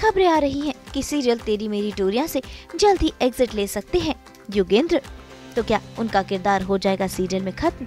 खबरें आ रही हैं कि सीरियल तेरी मेरी डोरिया से जल्द ही एग्जिट ले सकते हैं। योगेंद्र तो क्या उनका किरदार हो जाएगा सीरियल में खत्म?